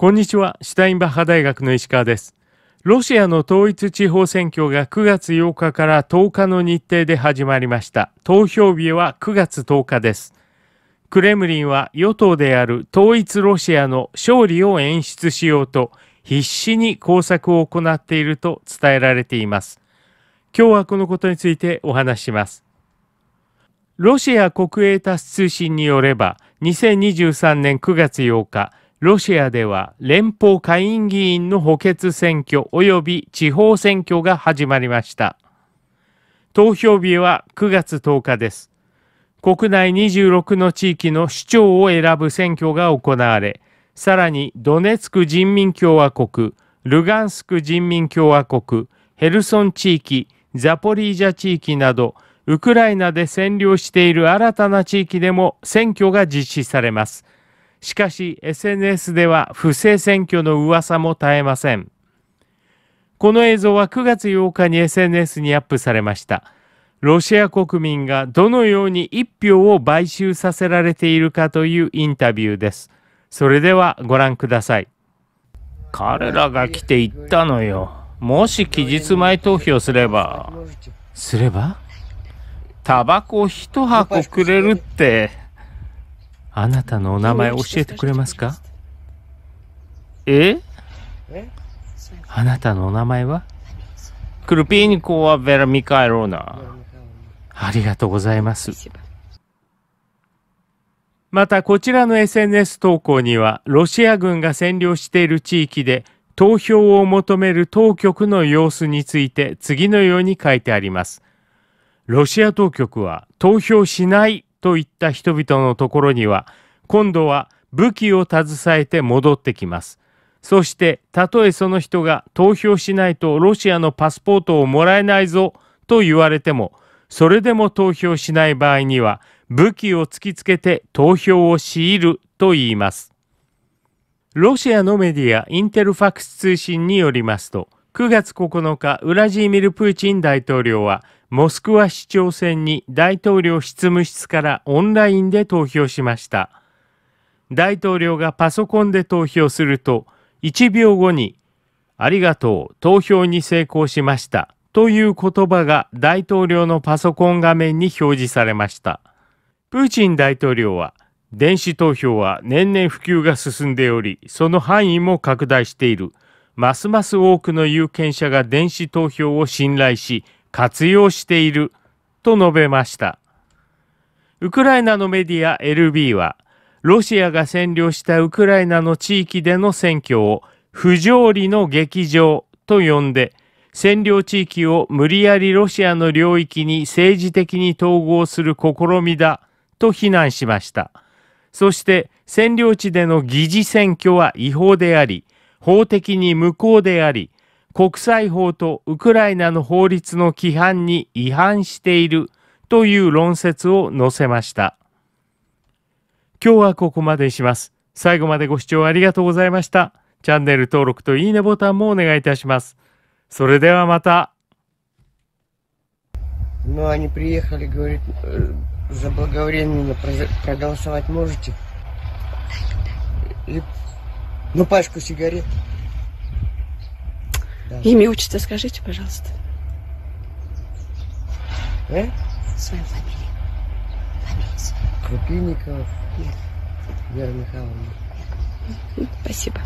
こんにちは。シュタインバッハ大学の石川です。ロシアの統一地方選挙が9月8日から10日の日程で始まりました。投票日は9月10日です。クレムリンは与党である統一ロシアの勝利を演出しようと必死に工作を行っていると伝えられています。今日はこのことについてお話しします。ロシア国営タス通信によれば2023年9月8日ロシアでは連邦下院議員の補欠選挙及び地方選挙が始まりました。投票日は9月10日です。国内26の地域の首長を選ぶ選挙が行われ、さらにドネツク人民共和国、ルガンスク人民共和国、ヘルソン地域、ザポリージャ地域など、ウクライナで占領している新たな地域でも選挙が実施されます。しかし SNS では不正選挙の噂も絶えません。この映像は9月8日に SNS にアップされました。ロシア国民がどのように一票を買収させられているかというインタビューです。それではご覧ください。彼らが来て言ったのよ。もし期日前投票すれば。すれば？タバコ一箱くれるって。あなたのお名前教えてくれますか？え？あなたのお名前は？クルピーニコはベラミカエローナ。ありがとうございます。またこちらの SNS 投稿にはロシア軍が占領している地域で投票を求める当局の様子について次のように書いてあります。ロシア当局は投票しないといった人々のところには、今度は武器を携えて戻ってきます。そして、たとえその人が投票しないとロシアのパスポートをもらえないぞと言われても、それでも投票しない場合には、武器を突きつけて投票を強いると言います。ロシアのメディアインテルファクス通信によりますと、9月9日、ウラジーミル・プーチン大統領は、モスクワ市長選に大統領執務室からオンラインで投票しました。大統領がパソコンで投票すると、1秒後に、ありがとう、投票に成功しました。という言葉が大統領のパソコン画面に表示されました。プーチン大統領は、電子投票は年々普及が進んでおり、その範囲も拡大している。ますます多くの有権者が電子投票を信頼し、活用していると述べました。ウクライナのメディア LB は、ロシアが占領したウクライナの地域での選挙を不条理の劇場と呼んで、占領地域を無理やりロシアの領域に政治的に統合する試みだと非難しました。そして占領地での議事選挙は違法であり、法的に無効であり、国際法とウクライナの法律の規範に違反しているという論説を載せました。今日はここまでします。最後までご視聴ありがとうございました。チャンネル登録といいねボタンもお願いいたします。それではまた。Ну, они приехали, говорит, заблаговременно проголосовать можете? И, ну, пачку сигарет. Да. Имя, отчество скажите, пожалуйста. Э? Свою фамилию. Фамилию свою. Крупинников. Нет. Вера Михайловна. Спасибо.